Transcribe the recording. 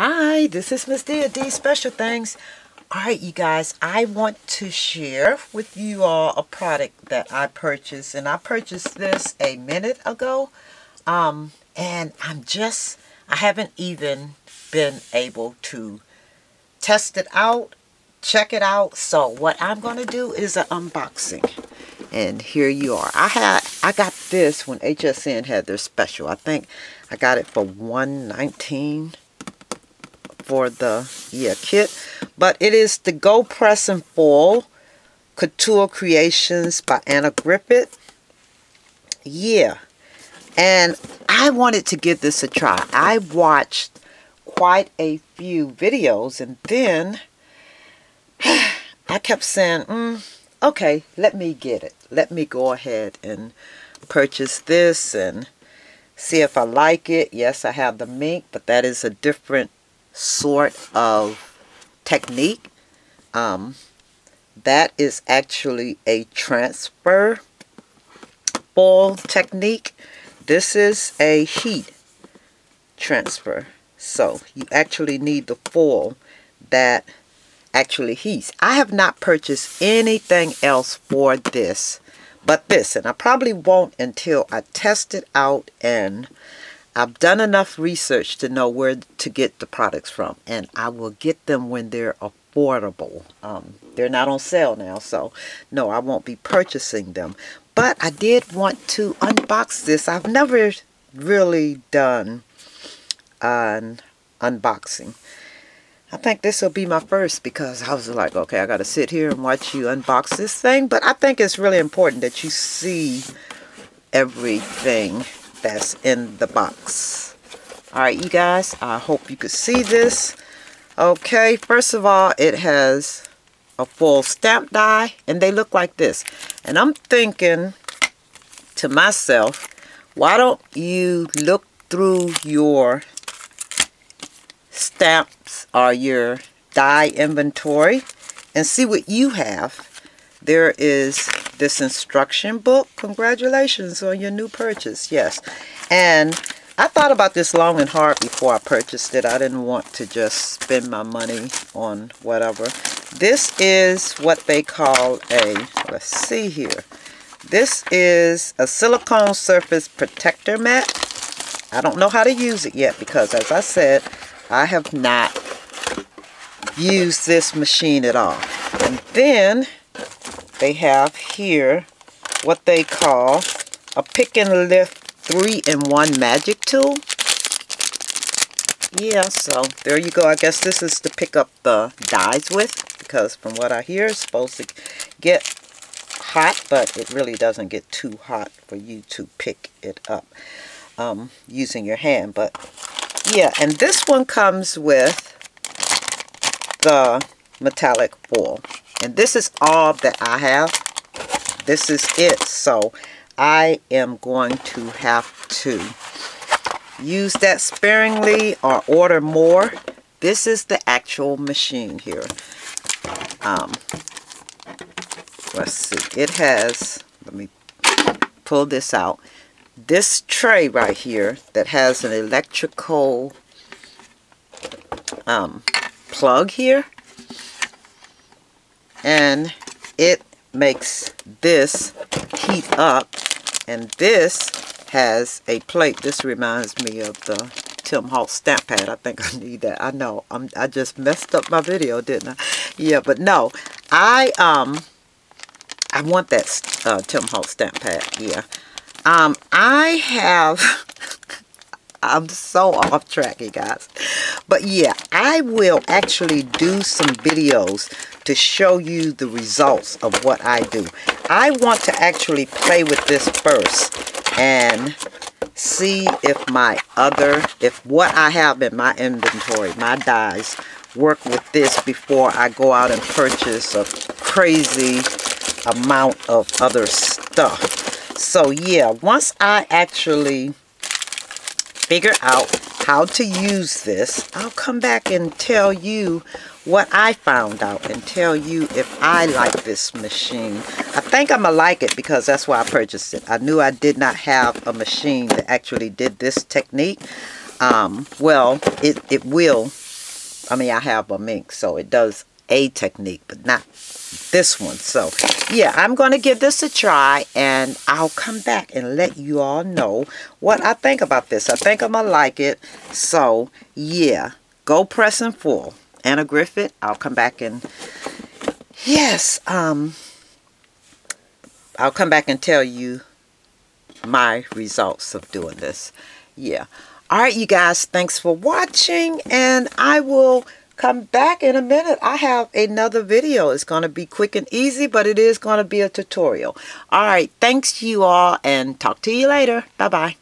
Hi, this is Miss Dia D Special Things. Alright you guys, I want to share with you all a product that I purchased and I purchased this a minute ago um, and I'm just, I haven't even been able to test it out, check it out. So what I'm going to do is an unboxing and here you are. I had, I got this when HSN had their special. I think I got it for 119 for the yeah kit. But it is the go press and foil couture creations by Anna Griffin. Yeah. And i wanted to give this a try. I watched quite a few videos and then i kept saying mm, okay let me get it. Let me go ahead and purchase this and see if i like it. Yes i have the Minc but that is a different sort of technique. Um, that is actually a transfer ball technique. This is a heat transfer. So you actually need the foil that actually heats. I have not purchased anything else for this but this. And I probably won't until I test it out and I've done enough research to know where to get the products from, and I will get them when they're affordable. Um, they're not on sale now, so no, I won't be purchasing them. But I did want to unbox this. I've never really done an unboxing. I think this will be my first because I was like, okay, I got to sit here and watch you unbox this thing. But I think it's really important that you see everything that's in the box. Alright, you guys, I hope you could see this. Okay, first of all, it has a foil stamp die, and they look like this. And I'm thinking to myself, why don't you look through your stamps or your die inventory and see what you have. There is this instruction book. Congratulations on your new purchase. Yes. And I thought about this long and hard before I purchased it. I didn't want to just spend my money on whatever. This is what they call a, let's see here. This is a silicone surface protector mat. I don't know how to use it yet because as I said, I have not used this machine at all. And then they have here what they call a pick and lift 3-in-1 magic tool. Yeah, so there you go. I guess this is to pick up the dies with because from what I hear it's supposed to get hot, but it really doesn't get too hot for you to pick it up um, using your hand. But yeah, and this one comes with the metallic foil. And this is all that I have. This is it. So I am going to have to use that sparingly or order more. This is the actual machine here. Um, let's see. It has, let me pull this out. This tray right here that has an electrical um, plug here and it makes this heat up. And this has a plate. This reminds me of the Tim Holtz stamp pad. I think I need that. I know. I'm, I just messed up my video didn't I? Yeah but no. I um I want that uh, Tim Holtz stamp pad. Yeah. Um I have I'm so off track you guys but yeah I will actually do some videos to show you the results of what I do. I want to actually play with this first and see if my other, if what I have in my inventory, my dies, work with this before I go out and purchase a crazy amount of other stuff. So yeah, once I actually figure out how to use this, I'll come back and tell you what I found out and tell you if I like this machine. I think I'm going to like it because that's why I purchased it. I knew I did not have a machine that actually did this technique. Um, well, it, it will I mean, I have a Minc, so it does a technique, but not this one. So, yeah, I'm going to give this a try, and I'll come back and let you all know what I think about this. I think I'm going to like it. So, yeah, go press and foil. Anna Griffin, I'll come back and, yes, um, I'll come back and tell you my results of doing this. Yeah. All right, you guys, thanks for watching, and I will come back in a minute. I have another video. It's going to be quick and easy, but it is going to be a tutorial. All right, thanks you all, and talk to you later. Bye-bye.